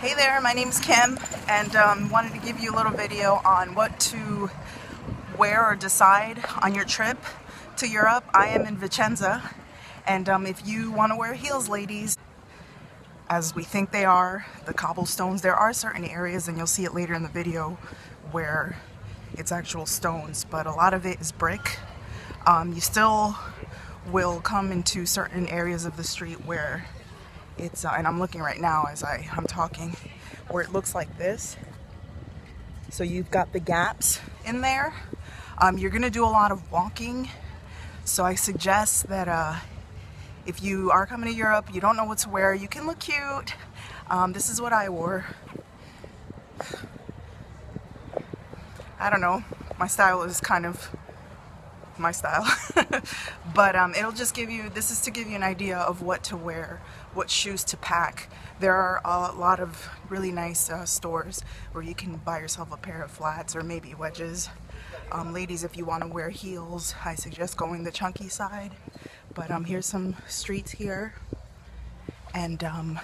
Hey there, my name's Kim and um, wanted to give you a little video on what to wear or decide on your trip to Europe. I am in Vicenza and um, if you want to wear heels ladies, as we think they are, the cobblestones, there are certain areas and you'll see it later in the video where it's actual stones but a lot of it is brick. Um, you still will come into certain areas of the street where it's uh, and I'm looking right now as I, I'm talking where it looks like this. So you've got the gaps in there. Um, you're gonna do a lot of walking. So I suggest that uh, if you are coming to Europe you don't know what to wear you can look cute. Um, this is what I wore. I don't know. My style is kind of my style but um, it'll just give you this is to give you an idea of what to wear what shoes to pack. There are a lot of really nice uh, stores where you can buy yourself a pair of flats or maybe wedges. Um, ladies if you want to wear heels I suggest going the chunky side. But um, here's some streets here. And um,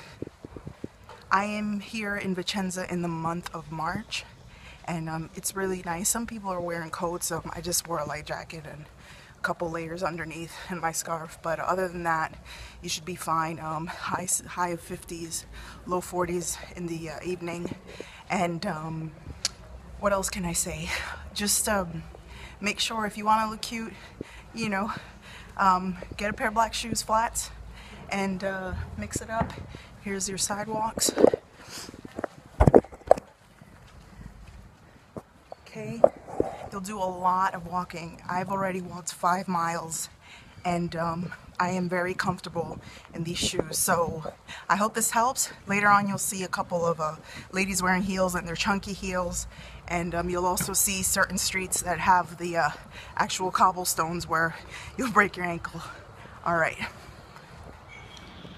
I am here in Vicenza in the month of March. And um, it's really nice. Some people are wearing coats. Um, I just wore a light jacket and couple layers underneath and my scarf. But other than that, you should be fine. Um, high, high of 50s, low 40s in the uh, evening. And um, what else can I say? Just um, make sure if you want to look cute, you know, um, get a pair of black shoes, flats, and uh, mix it up. Here's your sidewalks. okay? You'll do a lot of walking. I've already walked five miles and um, I am very comfortable in these shoes. So I hope this helps. Later on you'll see a couple of uh, ladies wearing heels and they're chunky heels. And um, you'll also see certain streets that have the uh, actual cobblestones where you'll break your ankle. All right.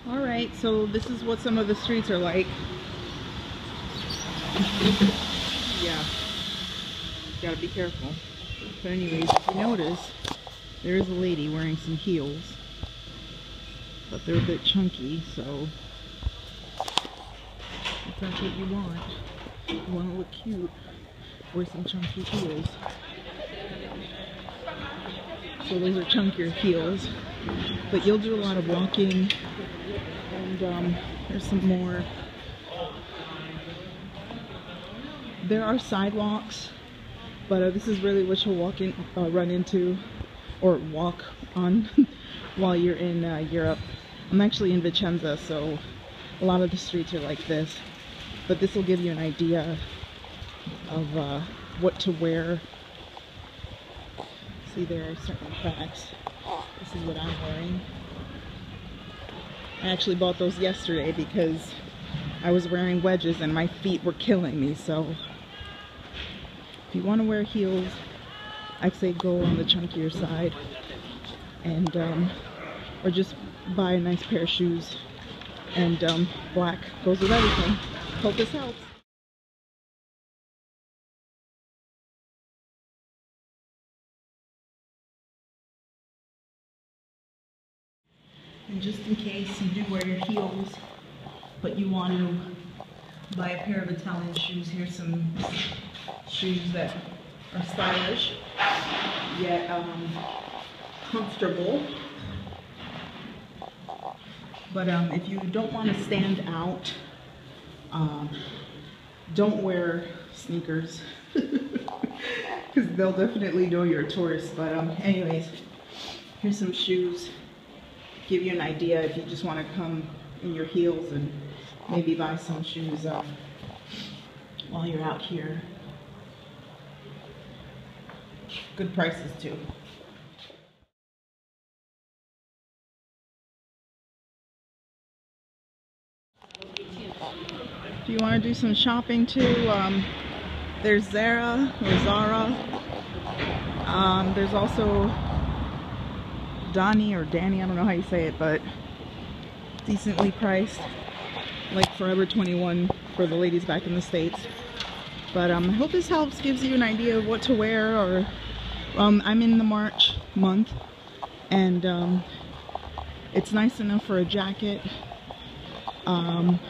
All right, so this is what some of the streets are like. Gotta be careful. But anyways, if you notice, there is a lady wearing some heels. But they're a bit chunky, so if that's what you want, you want to look cute, wear some chunky heels. So those are chunkier heels. But you'll do a lot of walking, and um, there's some more. There are sidewalks but uh, this is really what you'll walk in, uh, run into or walk on while you're in uh, Europe. I'm actually in Vicenza, so a lot of the streets are like this. But this will give you an idea of uh, what to wear. See, there are certain tracks. This is what I'm wearing. I actually bought those yesterday because I was wearing wedges and my feet were killing me, so you want to wear heels, I'd say go on the chunkier side and um, or just buy a nice pair of shoes and um, black goes with everything. Hope this helps. And just in case you do wear your heels, but you want to buy a pair of Italian shoes, here's some shoes that are stylish yet um, comfortable. But um, if you don't want to stand out, um, don't wear sneakers because they'll definitely know you're a tourist. But um, anyways, here's some shoes. Give you an idea if you just want to come in your heels and maybe buy some shoes um, while you're out here good prices too. If you want to do some shopping too, um, there's Zara or Zara. Um, there's also Donnie or Danny, I don't know how you say it, but decently priced, like Forever 21 for the ladies back in the States. But um, I hope this helps, gives you an idea of what to wear or um, I'm in the March month and um, it's nice enough for a jacket. Um,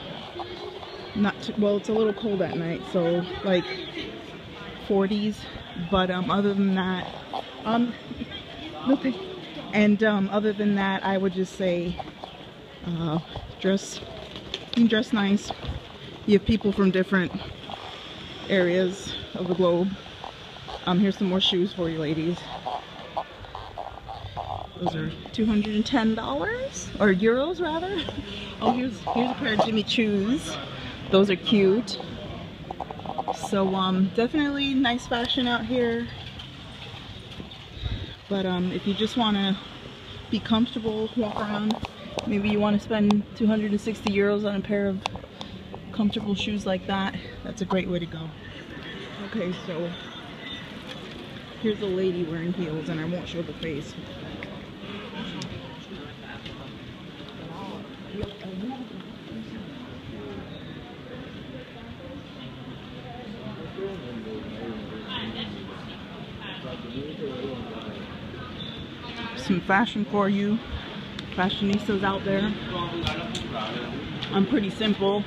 not too, well it's a little cold at night so like 40s but um other than that um okay and um other than that I would just say uh dress you dress nice. You have people from different areas of the globe um here's some more shoes for you ladies those are $210 or euros rather oh here's here's a pair of Jimmy Choos those are cute. So um, definitely nice fashion out here. But um, if you just want to be comfortable, walk around, maybe you want to spend 260 euros on a pair of comfortable shoes like that, that's a great way to go. Okay, so here's a lady wearing heels and I won't show the face. some fashion for you. Fashionistas out there. I'm pretty simple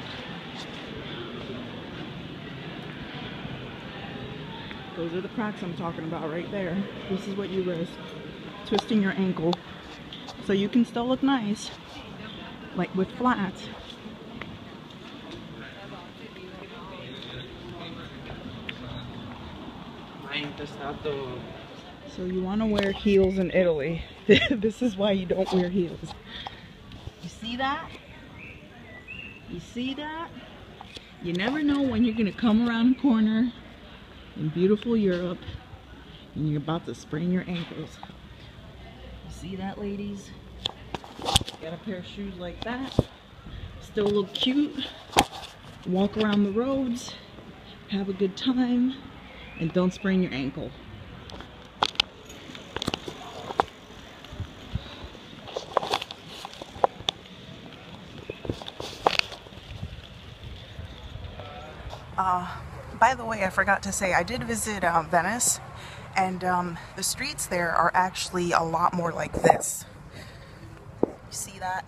those are the cracks I'm talking about right there this is what you risk twisting your ankle so you can still look nice like with flats so you want to wear heels in Italy. this is why you don't wear heels. You see that? You see that? You never know when you're going to come around a corner in beautiful Europe and you're about to sprain your ankles. You see that, ladies? Got a pair of shoes like that. Still look cute. Walk around the roads. Have a good time. And don't sprain your ankle. Uh, by the way, I forgot to say, I did visit uh, Venice, and um, the streets there are actually a lot more like this. You see that?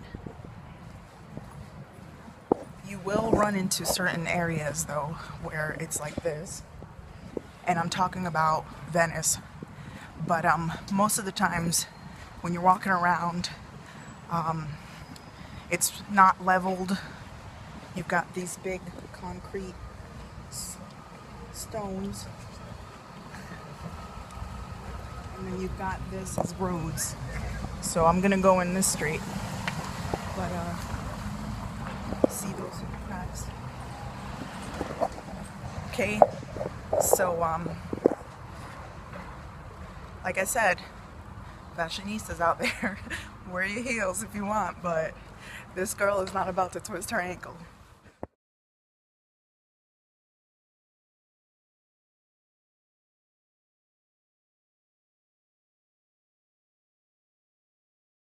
You will run into certain areas, though, where it's like this. And I'm talking about Venice. But um, most of the times, when you're walking around, um, it's not leveled. You've got these big concrete stones. And then you've got this as roads. So I'm gonna go in this street. But uh see those cracks. Okay. So um like I said, fashionistas out there, wear your heels if you want, but this girl is not about to twist her ankle.